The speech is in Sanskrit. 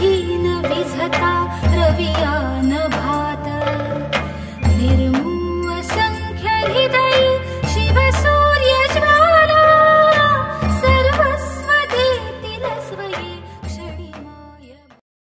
हीन विधता रविया न